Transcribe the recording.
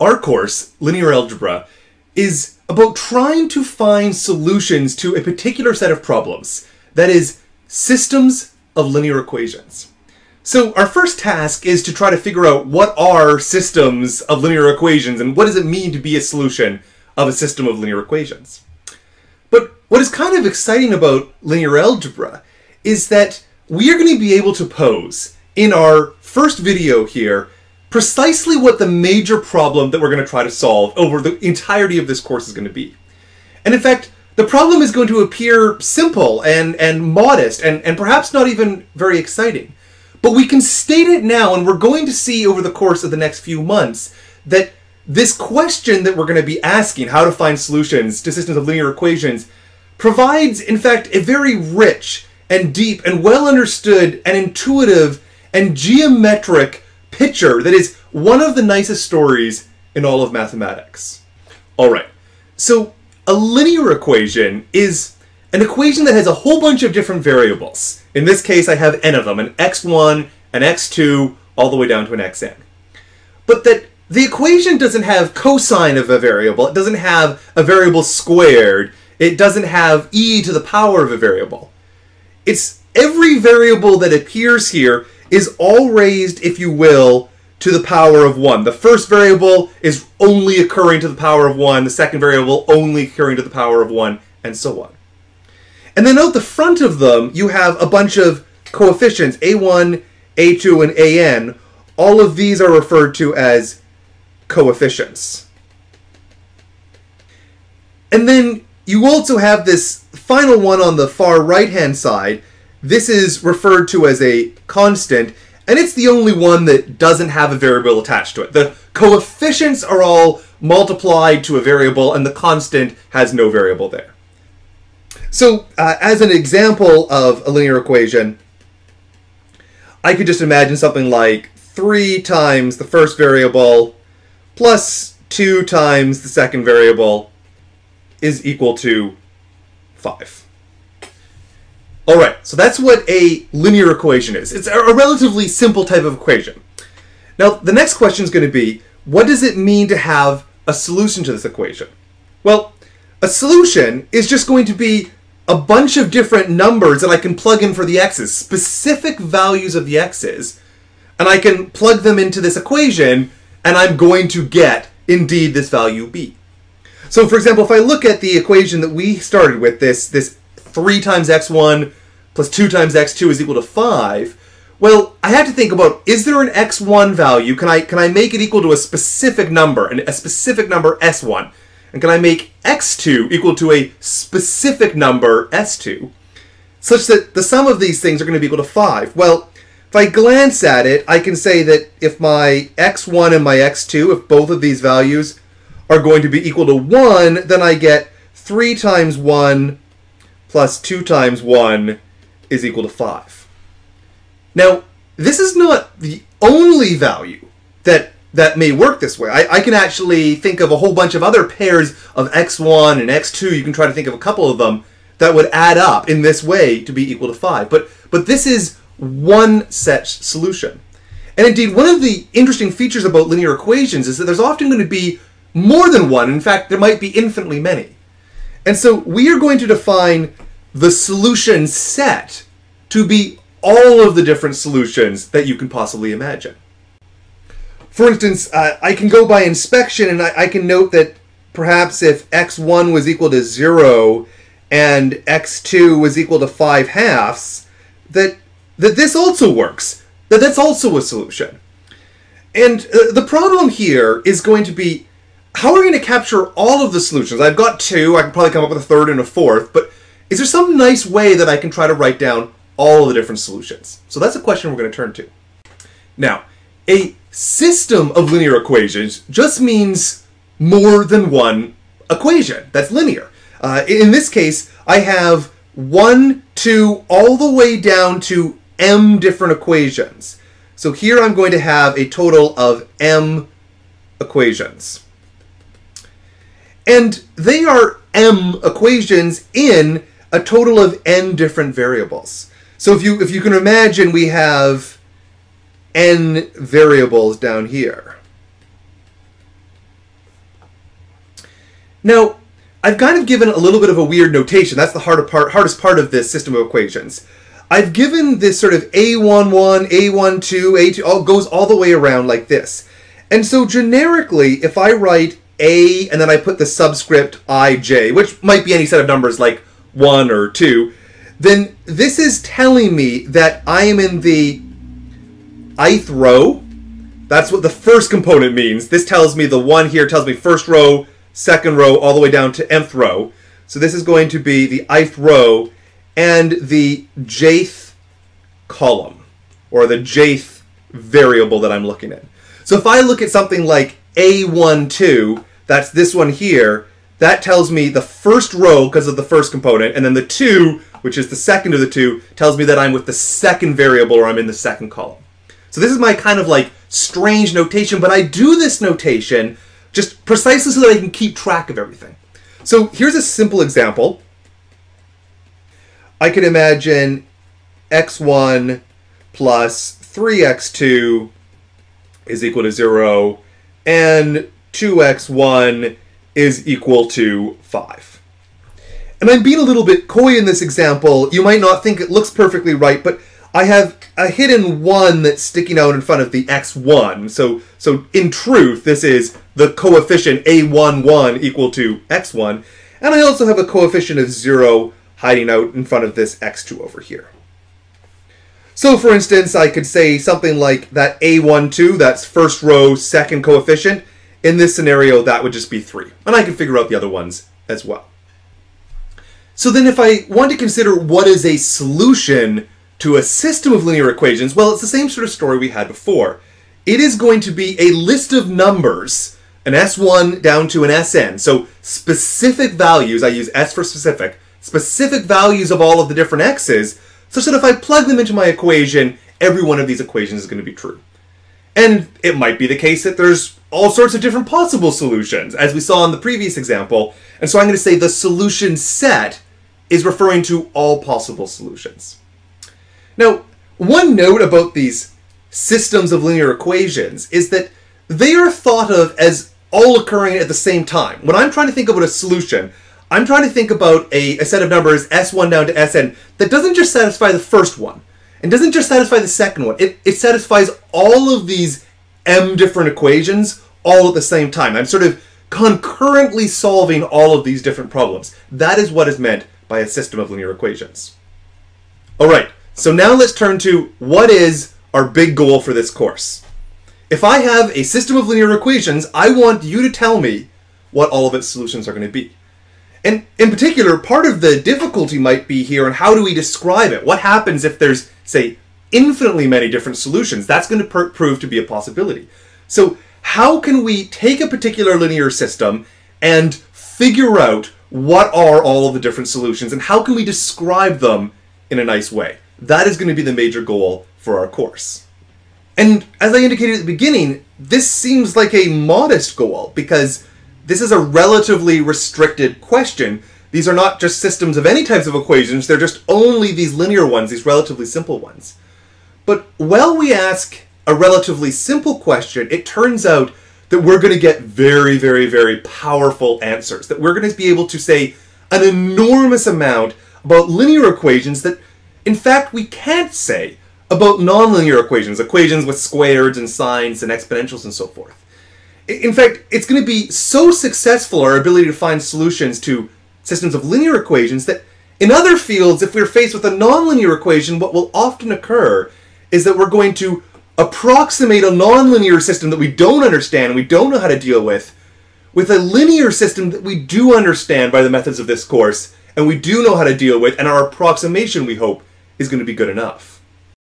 our course, Linear Algebra, is about trying to find solutions to a particular set of problems. That is, systems of linear equations. So our first task is to try to figure out what are systems of linear equations and what does it mean to be a solution of a system of linear equations. But what is kind of exciting about linear algebra is that we are going to be able to pose in our first video here precisely what the major problem that we're going to try to solve over the entirety of this course is going to be. And in fact, the problem is going to appear simple and, and modest and, and perhaps not even very exciting. But we can state it now, and we're going to see over the course of the next few months that this question that we're going to be asking, how to find solutions to systems of linear equations, provides, in fact, a very rich and deep and well understood and intuitive and geometric picture that is one of the nicest stories in all of mathematics. All right, so a linear equation is an equation that has a whole bunch of different variables. In this case, I have n of them, an x1, an x2, all the way down to an xn. But that the equation doesn't have cosine of a variable, it doesn't have a variable squared, it doesn't have e to the power of a variable. It's every variable that appears here is all raised, if you will, to the power of 1. The first variable is only occurring to the power of 1, the second variable only occurring to the power of 1, and so on. And then out the front of them, you have a bunch of coefficients, a1, a2, and an. All of these are referred to as coefficients. And then you also have this final one on the far right-hand side. This is referred to as a constant, and it's the only one that doesn't have a variable attached to it. The coefficients are all multiplied to a variable, and the constant has no variable there. So, uh, as an example of a linear equation, I could just imagine something like 3 times the first variable plus 2 times the second variable is equal to 5. All right, so that's what a linear equation is. It's a relatively simple type of equation. Now, the next question is going to be, what does it mean to have a solution to this equation? Well, a solution is just going to be a bunch of different numbers that I can plug in for the x's, specific values of the x's, and I can plug them into this equation, and I'm going to get, indeed, this value b. So, for example, if I look at the equation that we started with, this, this 3 times x1 plus 2 times x2 is equal to 5, well, I have to think about, is there an x1 value? Can I, can I make it equal to a specific number, and a specific number s1? And can I make x2 equal to a specific number, s2, such that the sum of these things are going to be equal to 5? Well, if I glance at it, I can say that if my x1 and my x2, if both of these values are going to be equal to 1, then I get 3 times 1 plus 2 times 1 is equal to 5. Now, this is not the only value that that may work this way. I, I, can actually think of a whole bunch of other pairs of x1 and x2. You can try to think of a couple of them that would add up in this way to be equal to 5. But, but this is one such solution. And indeed, one of the interesting features about linear equations is that there's often going to be more than one. In fact, there might be infinitely many. And so we are going to define the solution set to be all of the different solutions that you can possibly imagine for instance, uh, I can go by inspection and I, I, can note that perhaps if x1 was equal to 0 and x2 was equal to 5 halves, that, that this also works. That that's also a solution. And uh, the problem here is going to be how are we going to capture all of the solutions? I've got two, I can probably come up with a third and a fourth, but is there some nice way that I can try to write down all of the different solutions? So that's a question we're going to turn to. Now, a system of linear equations just means more than one equation that's linear. Uh, in this case, I have one, two, all the way down to m different equations. So here I'm going to have a total of m equations. And they are m equations in a total of n different variables. So if you if you can imagine we have n variables down here. Now, I've kind of given a little bit of a weird notation. That's the hard part, hardest part of this system of equations. I've given this sort of A11, A12, A2, all goes all the way around like this. And so generically, if I write A and then I put the subscript ij, which might be any set of numbers like 1 or 2, then this is telling me that I am in the ith row. That's what the first component means. This tells me the 1 here tells me first row, second row, all the way down to nth row. So this is going to be the ith row and the jth column, or the jth variable that I'm looking at. So if I look at something like A12, that's this one here, that tells me the first row because of the first component, and then the 2, which is the second of the two, tells me that I'm with the second variable or I'm in the second column. So this is my kind of like strange notation, but I do this notation just precisely so that I can keep track of everything. So here's a simple example. I could imagine x1 plus 3x2 is equal to 0, and 2x1 is equal to 5. And I'm being a little bit coy in this example. You might not think it looks perfectly right, but I have a hidden 1 that's sticking out in front of the x1. So, so in truth, this is the coefficient a11 equal to x1. And I also have a coefficient of 0 hiding out in front of this x2 over here. So for instance, I could say something like that a12, that's first row, second coefficient. In this scenario, that would just be 3. And I can figure out the other ones as well. So then if I want to consider what is a solution to a system of linear equations, well, it's the same sort of story we had before. It is going to be a list of numbers, an S1 down to an Sn. So specific values, I use S for specific, specific values of all of the different x's, such that if I plug them into my equation, every one of these equations is going to be true. And it might be the case that there's all sorts of different possible solutions, as we saw in the previous example. And so I'm going to say the solution set is referring to all possible solutions. Now, one note about these systems of linear equations is that they are thought of as all occurring at the same time. When I'm trying to think about a solution, I'm trying to think about a, a set of numbers S1 down to Sn that doesn't just satisfy the first one and doesn't just satisfy the second one. It, it satisfies all of these m different equations all at the same time. I'm sort of concurrently solving all of these different problems. That is what is meant by a system of linear equations. All right, so now let's turn to what is our big goal for this course. If I have a system of linear equations, I want you to tell me what all of its solutions are going to be. And in particular, part of the difficulty might be here on how do we describe it? What happens if there's, say, infinitely many different solutions? That's going to prove to be a possibility. So how can we take a particular linear system and figure out what are all of the different solutions and how can we describe them in a nice way? That is going to be the major goal for our course. And as I indicated at the beginning, this seems like a modest goal because this is a relatively restricted question. These are not just systems of any types of equations, they're just only these linear ones, these relatively simple ones. But while we ask a relatively simple question, it turns out that we're going to get very, very, very powerful answers. That we're going to be able to say an enormous amount about linear equations that, in fact, we can't say about nonlinear equations, equations with squares and sines and exponentials and so forth. In fact, it's going to be so successful, our ability to find solutions to systems of linear equations, that in other fields, if we're faced with a nonlinear equation, what will often occur is that we're going to approximate a nonlinear system that we don't understand and we don't know how to deal with with a linear system that we do understand by the methods of this course and we do know how to deal with, and our approximation, we hope, is going to be good enough.